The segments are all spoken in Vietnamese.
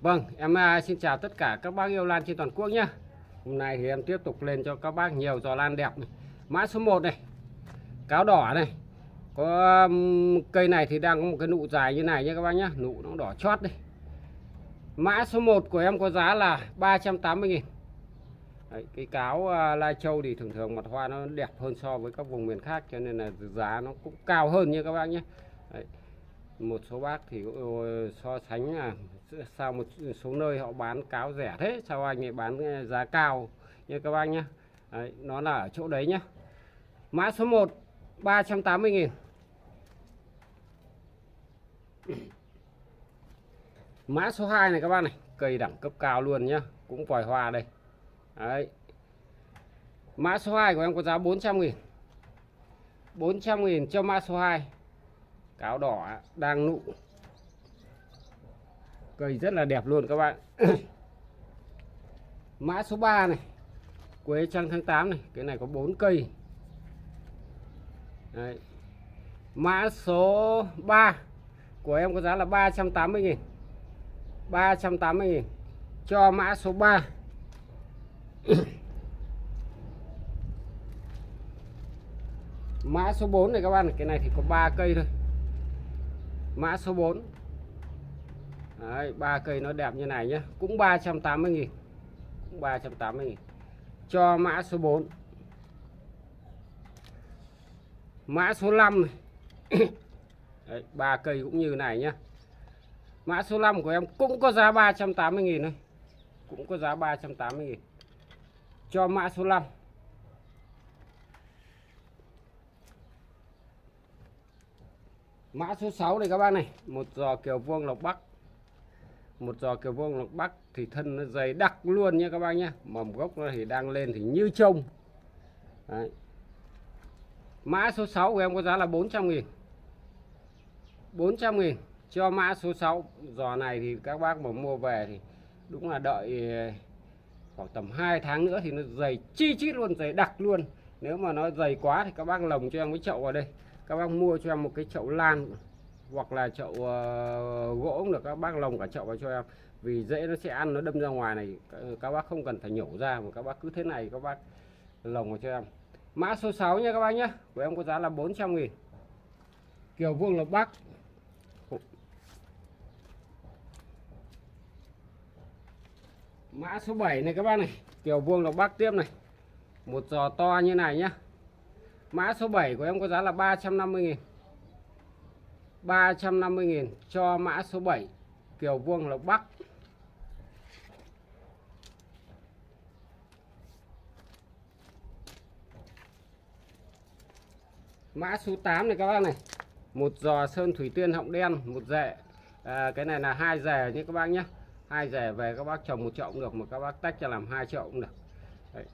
Vâng, em à, xin chào tất cả các bác yêu lan trên toàn quốc nhé. Hôm nay thì em tiếp tục lên cho các bác nhiều giò lan đẹp này. Mã số 1 này, cáo đỏ này. Có um, cây này thì đang có một cái nụ dài như này nhé các bác nhé. Nụ nó đỏ chót đây. Mã số 1 của em có giá là 380 nghìn Đấy, cái cáo uh, Lai Châu thì thường thường mặt hoa nó đẹp hơn so với các vùng miền khác cho nên là giá nó cũng cao hơn như các bác nhé. Một số bác thì ờ, so sánh là sao một số nơi họ bán cáo rẻ thế sao anh ấy bán ờ, giá cao như các bác nhé đấy, nó là ở chỗ đấy nhé mã số 1 380 nghìn. Mã số 2 này các bác này cây đẳng cấp cao luôn nhá cũng vòi hoa đây. Đấy. Mã số 2 của em có giá 400 nghìn. 400 nghìn cho mã số 2 cáo đỏ đang nụ. Cây rất là đẹp luôn các bạn. Mã số 3 này, quế trăng tháng 8 này, cái này có 4 cây. Đấy. mã số 3 của em có giá là 380 nghìn. 380 nghìn. Cho mã số 3 mã số 4 này các bạn, cái này thì có 3 cây thôi mã số 4 Đấy, 3 cây nó đẹp như này nhé cũng 380 nghìn. Cũng 380 nghìn. Cho mã số 4 mã số 5 Đấy, 3 cây cũng như này nhé mã số 5 của em cũng có giá 380 nghìn thôi. Cũng có giá 380 nghìn. Cho mã số 5 mã số 6 này các bác này. Một giò kiều vuông lộc bắc. Một giò kiều vuông lộc bắc thì thân nó dày đặc luôn nha các bác nhé mầm gốc nó thì đang lên thì như trông. Đấy. mã số 6 của em có giá là 400 nghìn. 400 nghìn cho mã số 6 giò này thì các bác mà mua về thì đúng là đợi ờ, khoảng tầm 2 tháng nữa thì nó dày chi chít luôn, dày đặc luôn. Nếu mà nó dày quá thì các bác lồng cho em cái chậu vào đây các bác mua cho em một cái chậu lan hoặc là chậu uh, gỗ cũng được các bác lồng cả chậu vào cho em. Vì dễ nó sẽ ăn nó đâm ra ngoài này. Các ờ, bác không cần phải nhổ ra mà các bác cứ thế này các bác lồng vào cho em. Mã số 6 nha các bác nhé của em có giá là 400 nghìn. Kiểu vuông Lộc Bắc mã số 7 này các bác này. Kiểu vuông Lộc Bắc tiếp này. Một giò to như này nhá. Mã số 7 của em có giá là 350 000 350 000 cho mã số 7 Kiều Vuông Lộc Bắc. Mã số 8 này các bác này một giò sơn thủy tiên họng đen một rệ. À, cái này là hai rẻ nhé các bác nhé. Hai rẻ về các bác trồng một chậu cũng được mà các bác tách cho làm hai chậu cũng được. Đấy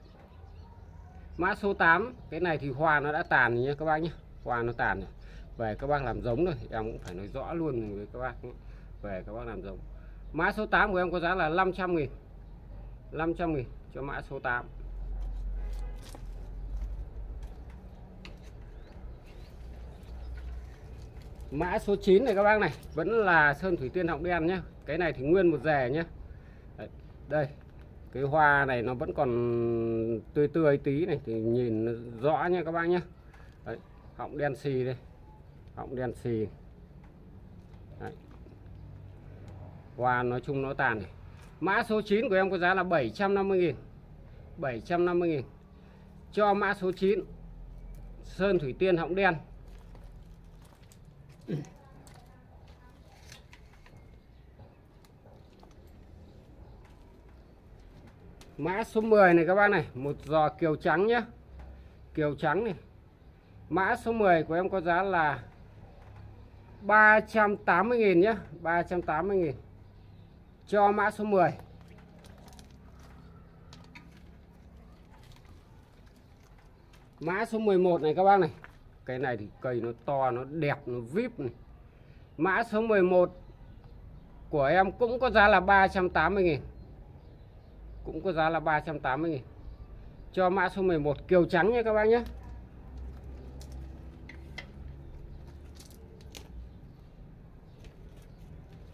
mã số 8 cái này thì hoa nó đã tàn nhé các bác nhé hoa nó tàn rồi. Về các bác làm giống rồi em cũng phải nói rõ luôn với các bác nhé. về các bác làm giống. Mã số 8 của em có giá là 500 nghìn. 500 nghìn cho mã số 8 mã số 9 này các bác này, vẫn là sơn thủy tiên họng đen nhé cái này thì nguyên một rẻ nhé đây cái hoa này nó vẫn còn tươi tươi tí này thì nhìn rõ nha các bác nhé Đấy, họng đen xì đây họng đen xì. Đấy. hoa nói chung nó tàn này. Mã số 9 của em có giá là 750.000 750.000 cho mã số 9 Sơn Thủy Tiên họng đen. Mã số 10 này các bác này, Một giò kiều trắng nhé Kiều trắng này. Mã số 10 của em có giá là 380.000 nhé 380.000 Cho mã số 10 Mã số 11 này các bác này. Cái này thì cây nó to, Nó đẹp, Nó vip này. Mã số 11 Của em cũng có giá là 380.000 cũng có giá là 380 nghìn cho mã số 11 kiều trắng nha các bác nhé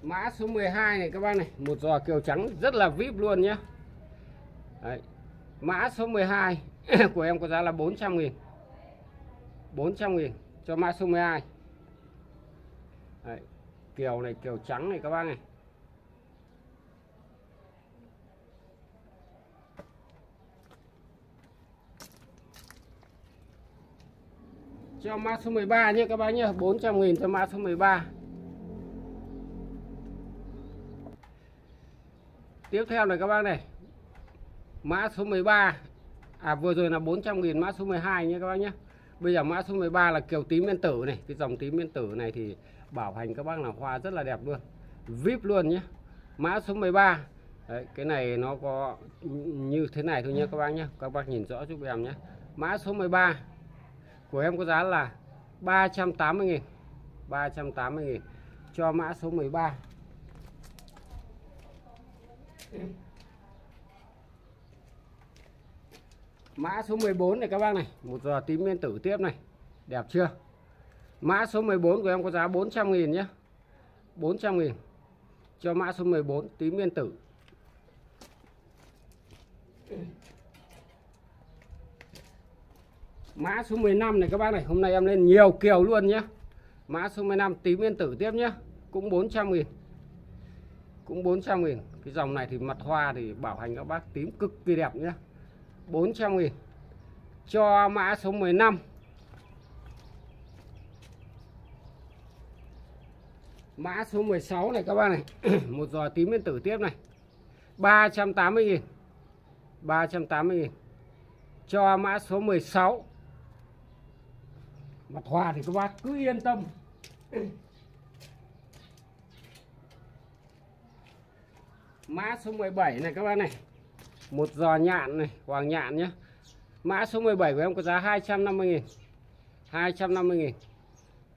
mã số 12 này các bác này, một giò kiều trắng rất là vip luôn nhé Đấy. mã số 12 của em có giá là 400 nghìn 400 nghìn cho mã số 12 Đấy. kiều này, kiều trắng này các bác này cho mã số 13 nhé các bác nhé. 400 nghìn cho mã số 13 tiếp theo này các bác này. Mã số 13 à vừa rồi là 400 nghìn mã số 12 nhé các bác nhé. Bây giờ mã số 13 là kiểu tím nguyên tử này. Cái dòng tím nguyên tử này thì bảo hành các bác là hoa rất là đẹp luôn. Vip luôn nhé. Mã số 13 Đấy, cái này nó có như thế này thôi nhé các bác nhé. Các bác nhìn rõ giúp em nhé. Mã số 13 của em có giá là 380 000 380 000 cho mã số 13 Mã số 14 này các bác này. Một giờ tím nguyên tử tiếp này. Đẹp chưa? Mã số 14 của em có giá 400 000 nhé. 400 000 Cho mã số 14 tím nguyên tử. Mã số 15 này các bác này, Hôm nay em lên nhiều kiều luôn nhé Mã số 15 tím yên tử tiếp nhé Cũng 400 nghìn. Cũng 400 nghìn. Cái dòng này thì mặt hoa thì bảo hành các bác tím cực kỳ đẹp nhé 400 nghìn. Cho mã số 15 Mã số 16 này các bác này. Một giò tím yên tử tiếp này. 380 nghìn. 380 nghìn. Cho mã số 16 Mặt hoa thì các bác cứ yên tâm. Mã số 17 này các bác này. Một giò nhạn này, Hoàng nhạn nhé Mã số 17 của em có giá 250 nghìn. 250 nghìn.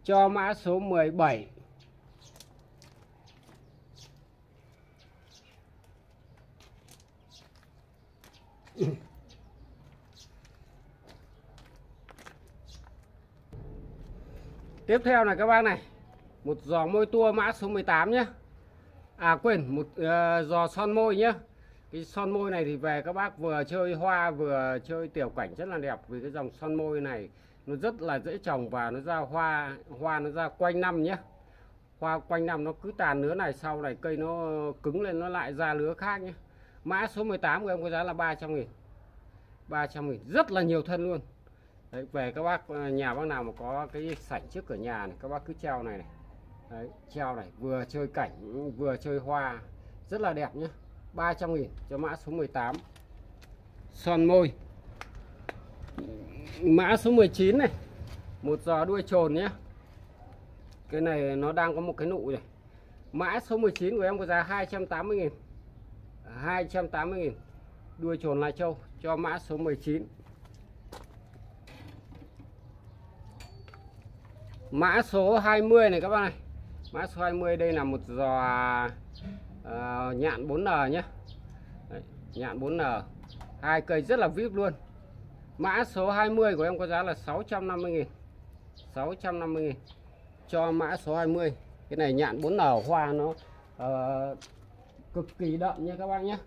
Cho mã số 17 Tiếp theo này các bác này. Một giò môi tua mã số 18 nhé À quên một uh, giò son môi nhé Cái son môi này thì về các bác vừa chơi hoa vừa chơi tiểu cảnh rất là đẹp. Vì cái dòng son môi này nó rất là dễ trồng và nó ra hoa Hoa nó ra quanh năm nhé Hoa quanh năm nó cứ tàn lứa này sau này cây nó cứng lên nó lại ra lứa khác nhé Mã số 18 của em có giá là 300 nghìn. 300 nghìn. Rất là nhiều thân luôn. Đấy, về các bác ờ, nhà bác nào mà có cái sảnh trước cửa nhà này các bác cứ treo này này. Đấy, treo này vừa chơi cảnh vừa chơi hoa rất là đẹp nhé 300 nghìn cho mã số 18 son môi. Mã số 19 này một giò đuôi trồn nhé cái này nó đang có một cái nụ này. Mã số 19 của em có giá 280 nghìn. 280 nghìn đuôi trồn lai châu cho mã số 19 mã số 20 này các bạn này. Mã số 20 đây là một giò uh, nhạn 4N nhé Đấy, nhạn 4N hai cây rất là vip luôn. Mã số 20 của em có giá là 650 nghìn. 650 nghìn. Cho mã số 20 cái này nhạn 4N hoa nó uh, cực kỳ đậm nha các bạn nhé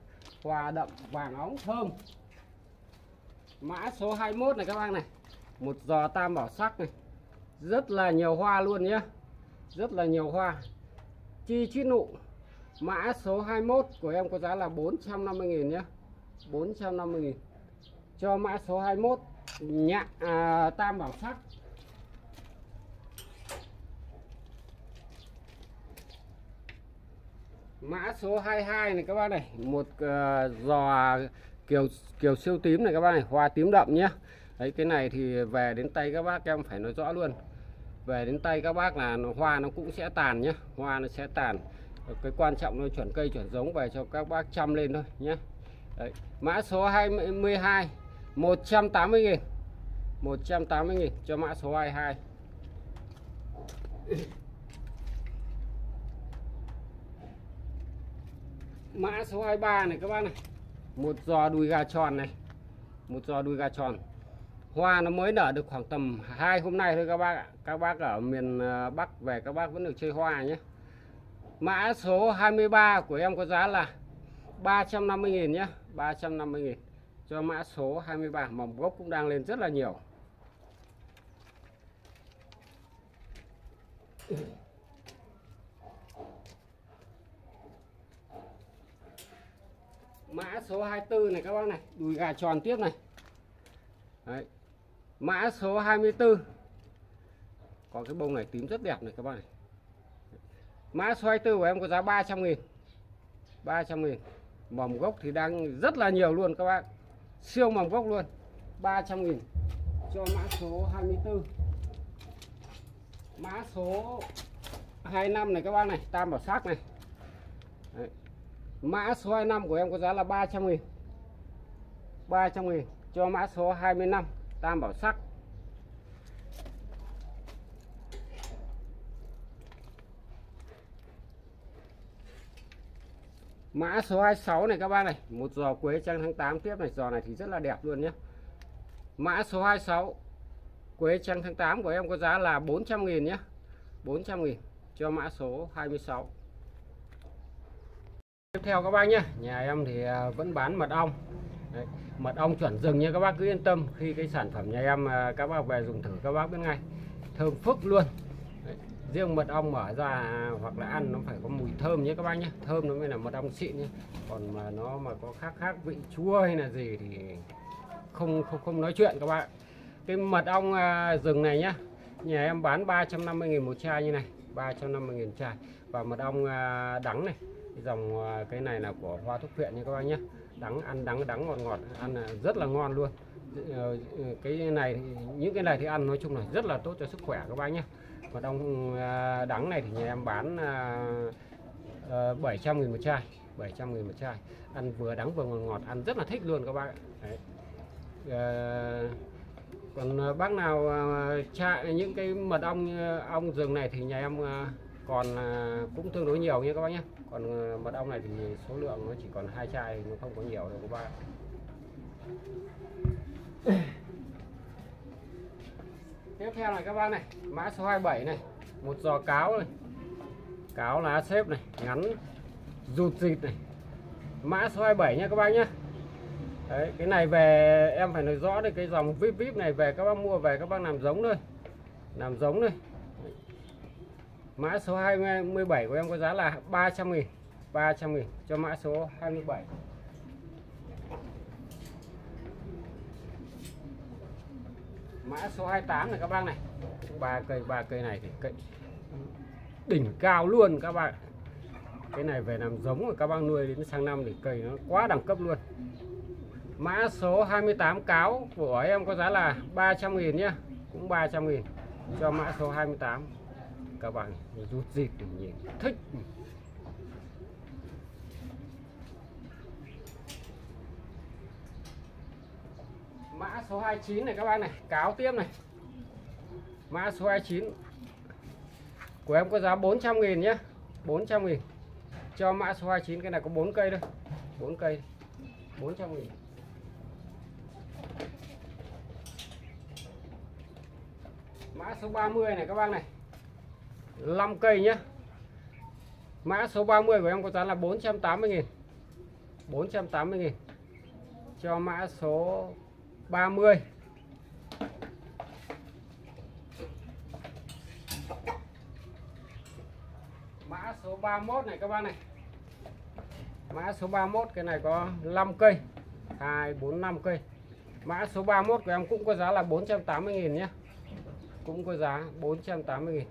hoa đậm vàng óng thơm. Mã số 21 này các bạn này. Một giò tam bảo sắc này rất là nhiều hoa luôn nhé rất là nhiều hoa. Chi chít nụ mã số 21 của em có giá là 450.000 nhé 450.000 cho mã số 21 nhạ à, tam bảo sắc. Mã số 22 này các bác này một uh, giò kiểu kiểu siêu tím này các bác này hoa tím đậm nhé đấy, cái này thì về đến tay các bác em phải nói rõ luôn. Về đến tay các bác là nó, hoa nó cũng sẽ tàn nhé hoa nó sẽ tàn. Cái quan trọng là chuẩn cây chuẩn giống về cho các bác chăm lên thôi nhé Đấy. mã số 22 180 nghìn 180 nghìn cho mã số 22 mã số 23 này các bác này, một giò đùi gà tròn này, một giò đùi gà tròn hoa nó mới nở được khoảng tầm hai hôm nay thôi các bác ạ. Các bác ở miền ờ, Bắc về các bác vẫn được chơi hoa nhé. Mã số 23 của em có giá là 350.000 nhé 350.000 cho mã số 23 mỏng gốc cũng đang lên rất là nhiều. Mã số 24 này các bác này, đùi gà tròn tiếp này. Đấy mã số 24 có cái bông này tím rất đẹp này các bạn này. Mã số 24 của em có giá 300 nghìn. 300 nghìn. Mầm gốc thì đang rất là nhiều luôn các bạn. Siêu mầm gốc luôn. 300 nghìn. Cho mã số 24 mã số 25 này các bác này, tam bảo sắc này. Đấy. mã số 25 của em có giá là 300 nghìn. 300 nghìn. Cho mã số 25 tam bảo sắc Mã số 26 này các bác này, một giò quế trăng tháng 8 tiếp này, giò này thì rất là đẹp luôn nhé. Mã số 26 quế trăng tháng 8 của em có giá là 400.000 nhé. 400.000 cho mã số 26. Tiếp theo các bác nhé, nhà em thì à, vẫn bán mật ong. Đấy, mật ong chuẩn rừng nha, các bác cứ yên tâm. Khi cái sản phẩm nhà em à, các bác về dùng thử, các bác biết ngay. Thơm phức luôn. Riêng mật ong mở ra à, hoặc là ăn nó phải có mùi thơm nhé các bác nhé. Thơm nó mới là mật ong xịn nhé. Còn mà nó mà có khác khác, vị chua hay là gì thì không không không nói chuyện các bạn cái mật ong à, rừng này nhá, nhà em bán 350.000 một chai như này 350.000 chai. Và mật ong đắng này dòng cái này là của hoa thuốc viện nha các bác nhé đắng, ăn đắng đắng ngọt ngọt, ăn rất là ngon luôn. Ờ, ờ, cái này những cái này thì ăn nói chung là rất là tốt cho sức khỏe các bác nhé. Mật ong à, đắng này thì nhà em bán à, ờ, 700 nghìn một chai 700 nghìn một chai. Ăn vừa đắng vừa ngọt ngọt, ăn rất là thích luôn các bác Đấy. còn à, bác nào chai những cái mật ong ong rừng này thì nhà em còn à, cũng tương đối nhiều nha các bác nhé. Còn à, mật ong này thì số lượng nó chỉ còn hai chai nó không có nhiều đâu các bác tiếp theo này các bác này mã số 27 này một giò cáo này cáo lá xếp này ngắn rụt dịt này. Mã số 27 nha các bác nhé. Đấy, cái này về em phải nói rõ được cái dòng vip vip này về các bác mua về các bác làm giống thôi. Làm giống thôi mã số 27 của em có giá là 300 nghìn 300 nghìn cho mã số 27 mã số 28 này các bác này. Ba cây ba cây này thì cây đỉnh cao luôn các bạn cái này về làm giống rồi các bác nuôi đến sang năm thì cây nó quá đẳng cấp luôn. Mã số 28 cáo của em có giá là 300 nghìn nhá. Cũng 300 nghìn cho mã số 28 các bạn rút dịp nhìn. Thích. Mã số 29 này các bạn này, cáo tiếp này. Mã số 29 của em có giá 400 nghìn nhé 400 nghìn. Cho mã số 29 cái này có 4 cây thôi. 4 cây. 400 nghìn. Mã số 30 này các bạn này. 5 cây nhé mã số 30 của em có giá là 480.000 480.000 cho mã số 30 mã số 31 này các bạn này. Mã số 31 cái này có 5 cây. 2 4 5 cây. Mã số 31 của em cũng có giá là 480.000 nhé cũng có giá 480.000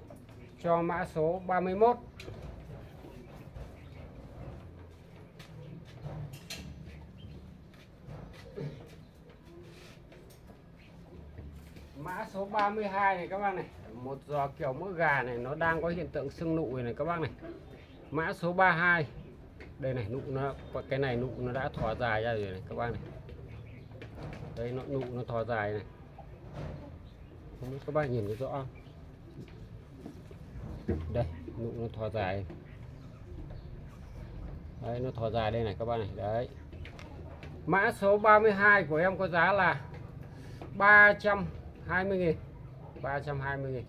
cho mã số 31 mã số 32 này các bác này, một giò kiểu mỡ gà này, nó đang có hiện tượng sưng nụ này các bác này. Mã số 32 đây này, nụ nó, cái này nụ nó đã thò dài ra rồi này các bác này. Đây nó, nụ nó thò dài này. Không biết các bác nhìn thấy rõ không? Đây nụ nó thò dài. Đấy, nó thò dài đây này các bạn này, đấy. Mã số 32 của em có giá là 320 nghìn 320 nghìn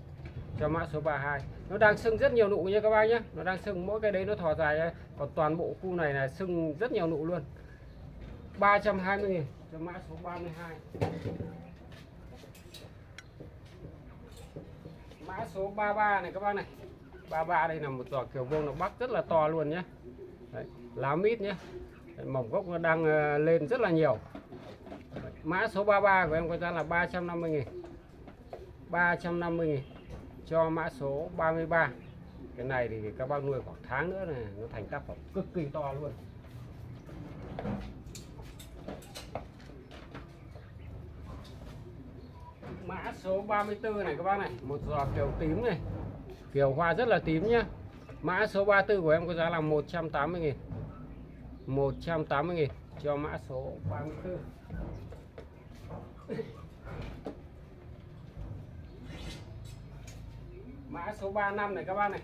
cho mã số 32 nó đang sưng rất nhiều nụ nha các bác nhé nó đang sưng, mỗi cái đấy nó thò dài ra. còn toàn bộ khu này là sưng rất nhiều nụ luôn. 320 nghìn cho mã số 32 mã số 33 này các bác này. 33 đây là một giỏ kiểu vuông nó bắc rất là to luôn nhé. Đấy, lá mít nhé. Đấy, mỏng gốc nó đang ờ, lên rất là nhiều. Đấy, mã số 33 của em có giá là 350 nghìn. 350 nghìn cho mã số 33 cái này thì các bác nuôi khoảng tháng nữa này nó thành tác phẩm cực kỳ to luôn. Mã số 34 này các bác này một giò kiểu tím này kiểu hoa rất là tím nhá. Mã số 34 của em có giá là 180 nghìn. 180 nghìn cho mã số 34 mã số 35 này các bác này.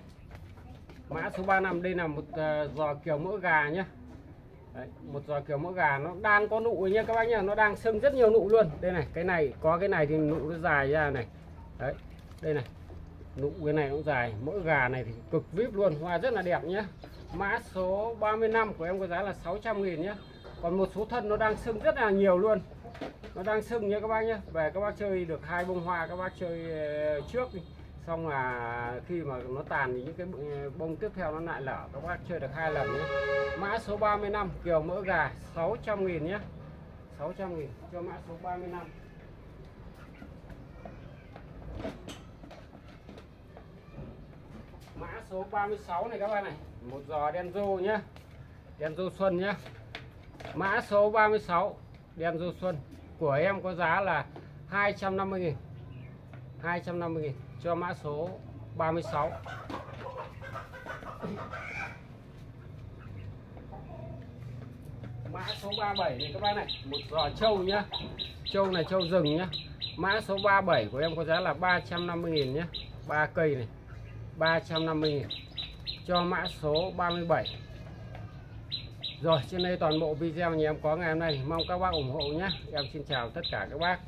Mã số 35 đây là một uh, giò kiểu mỡ gà nhá. Đấy, một giò kiểu mỡ gà nó đang có nụ nhá các bác nhá. Nó đang sưng rất nhiều nụ luôn. Đây này cái này có cái này thì nụ nó dài ra này. Đấy đây này nụ cái này cũng dài. Mỡ gà này thì cực vip luôn. Hoa rất là đẹp nhá. Mã số 35 của em có giá là 600 nghìn nhá. Còn một số thân nó đang sưng rất là nhiều luôn. Nó đang sưng nhé các bác nhá. Về các bác chơi được hai bông hoa các bác chơi ờ, trước đi. Xong là khi mà nó tàn thì những cái bông ờ, tiếp theo nó lại lở. Các bác chơi được hai lần nhé mã số 35 kiều mỡ gà 600 nghìn nhé 600 nghìn cho mã số 35 mã số 36 này các bạn này. Một giò đen rô nhá. Đen rô xuân nhá. Mã số 36 đen rô xuân. Của em có giá là 250 nghìn. 250 nghìn cho mã số 36 mã số 37 này các bạn này, một giò trâu nhá. Trâu này trâu rừng nhá. Mã số 37 của em có giá là 350.000 nhé ba cây này. 350.000 cho mã số 37 rồi, trên đây toàn bộ video nhà em có ngày hôm nay. Mong các bác ủng hộ nhé. Em xin chào tất cả các bác.